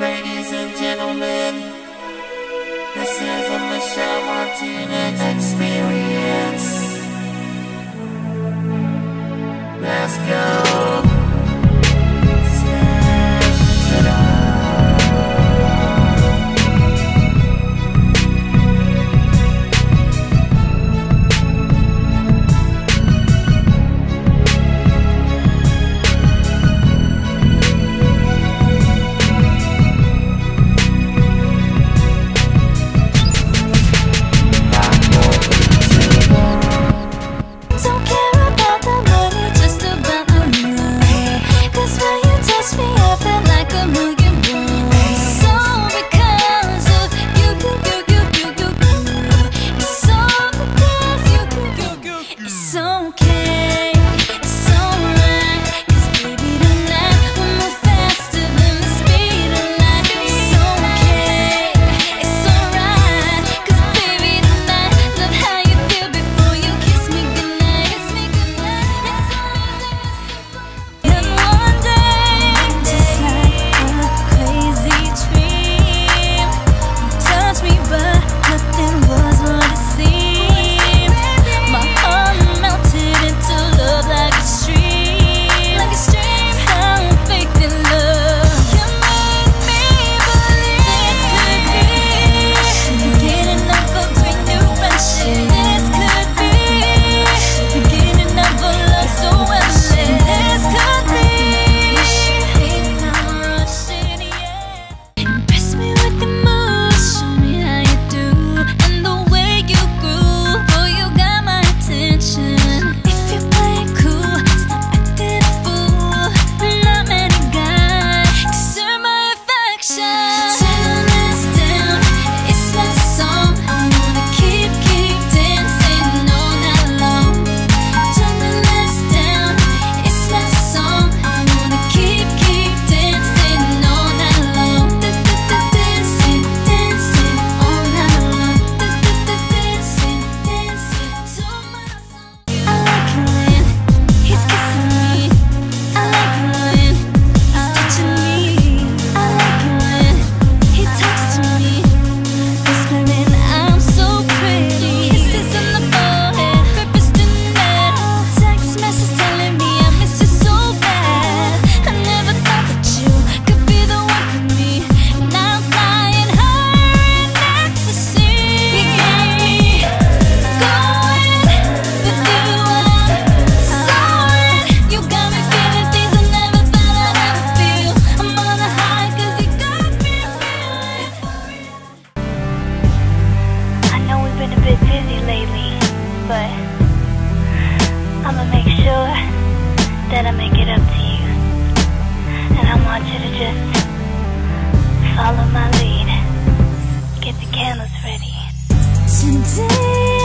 ladies and gentlemen. This is the Michelle Martinez experience. Let's go. but I'ma make sure that I make it up to you. And I want you to just follow my lead. Get the candles ready. Today.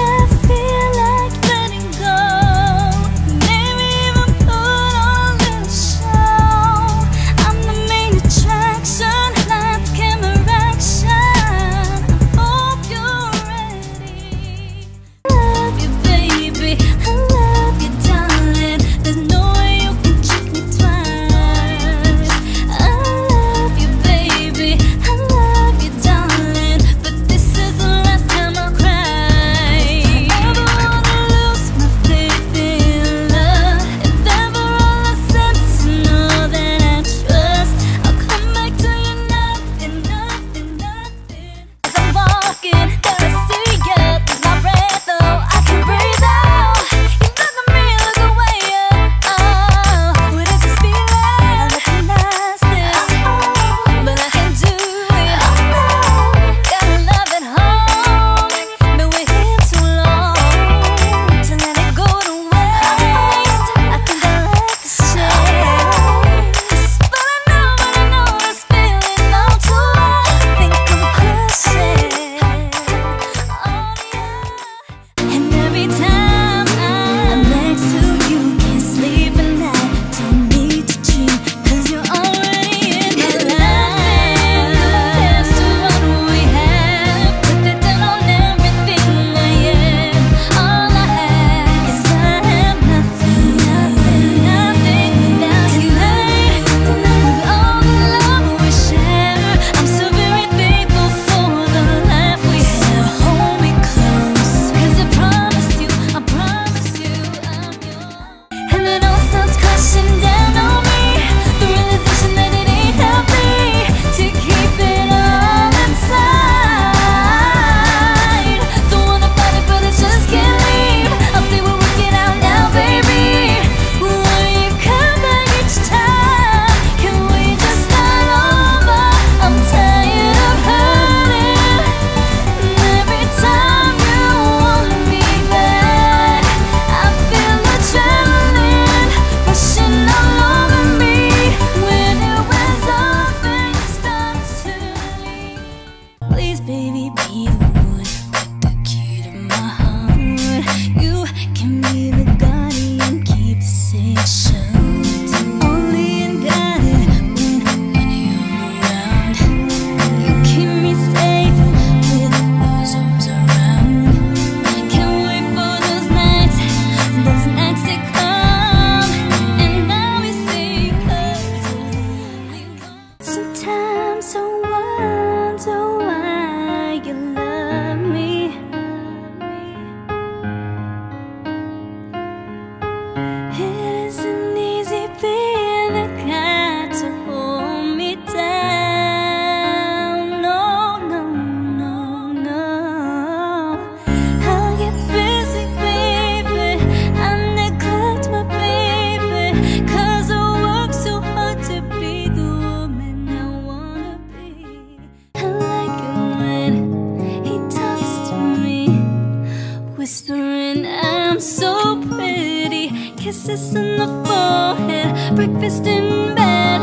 Kisses in the forehead, breakfast in bed,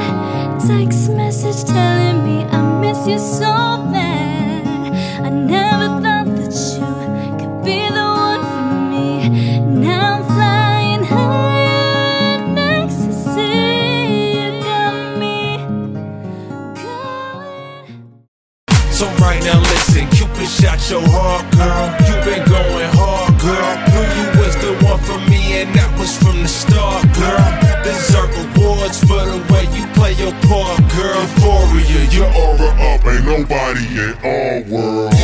text message telling me I miss you so bad. I never thought that you could be the one for me. Now I'm flying high in ecstasy. You got me going. So right now listen, Cupid shot your heart, girl. You been going hard, and that was from the start, girl. Deserve awards for the way you play your part, girl. Euphoria, your aura up, ain't nobody in our world.